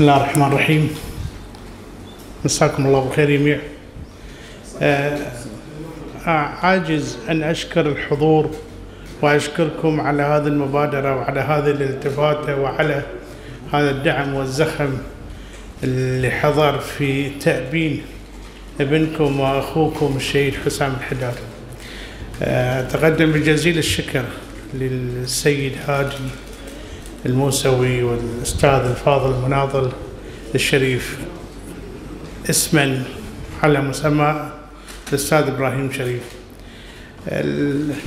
بسم الله الرحمن الرحيم. مساكم الله بالخير جميع آه، عاجز أن أشكر الحضور وأشكركم على هذه المبادرة وعلى هذه الالتفاتة وعلى هذا الدعم والزخم اللي حضر في تأبين ابنكم وأخوكم الشهيد حسام الحداد. آه، أتقدم بجزيل الشكر للسيد هادي الموسوي والأستاذ الفاضل المناضل الشريف اسما على مسمى الأستاذ إبراهيم شريف.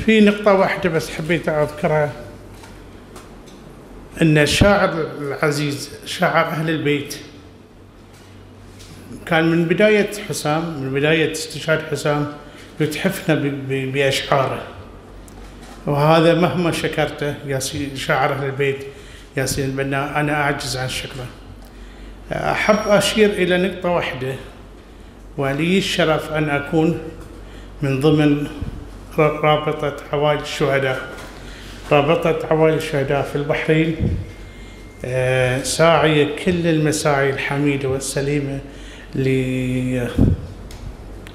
في نقطة واحدة بس حبيت أذكرها. أن الشاعر العزيز شاعر أهل البيت كان من بداية حسام من بداية استشهاد حسام يتحفنا بأشعاره. وهذا مهما شكرته يا شاعر أهل البيت ياسين البنا أنا أعجز عن شكره أحب أشير إلى نقطة واحدة ولي الشرف أن أكون من ضمن رابطة عوائل الشهداء. رابطة عوائل الشهداء في البحرين آه، ساعية كل المساعي الحميدة والسليمة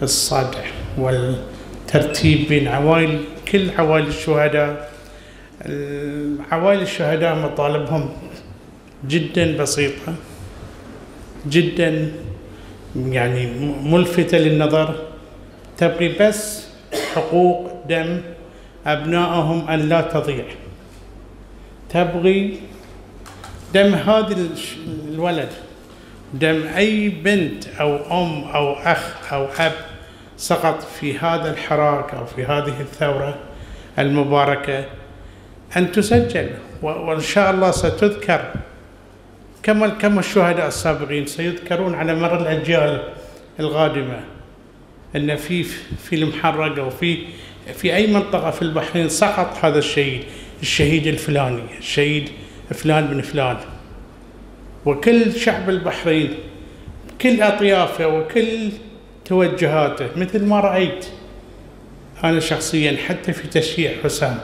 للصدع والترتيب بين عوائل كل عوائل الشهداء عوائل الشهداء مطالبهم جدا بسيطة جدا يعني ملفتة للنظر. تبغي بس حقوق دم أبنائهم أن لا تضيع. تبغي دم هذا الولد دم أي بنت أو أم أو أخ أو أب سقط في هذا الحراك أو في هذه الثورة المباركة أن تسجل وإن شاء الله ستذكر كما كما الشهداء السابقين سيذكرون على مر الأجيال القادمة أن في في المحرق أو في في أي منطقة في البحرين سقط هذا الشهيد الشهيد الفلاني الشهيد فلان بن فلان. وكل شعب البحرين كل أطيافه وكل توجهاته مثل ما رأيت أنا شخصيا حتى في تشييع حسام.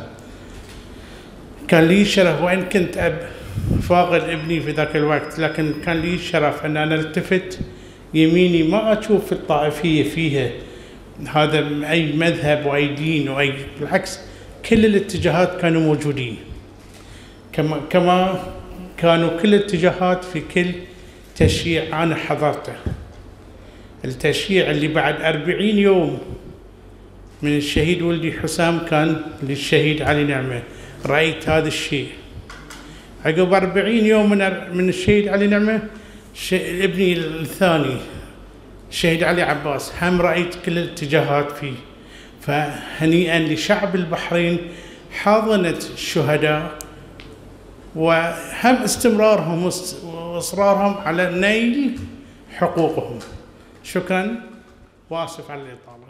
كان لي شرف وإن كنت أب فاقد ابني في ذاك الوقت لكن كان لي شرف أن أنا التفت يميني ما أشوف الطائفية فيها هذا أي مذهب وأي دين وأي بالعكس كل الاتجاهات كانوا موجودين. كما كما كانوا كل الاتجاهات في كل تشييع أنا حضرته. التشييع اللي بعد أربعين يوم من الشهيد ولدي حسام كان للشهيد علي نعمة. رأيت هذا الشيء. عقب أربعين يوم من من الشهيد علي نعمة ابني الثاني الشهيد علي عباس هم رأيت كل الاتجاهات فيه. فهنيئا لشعب البحرين حاضنت الشهداء وهم استمرارهم وإصرارهم على نيل حقوقهم. شكرا وأسف على الإطالة.